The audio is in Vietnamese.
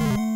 Mm-hmm.